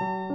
Bye.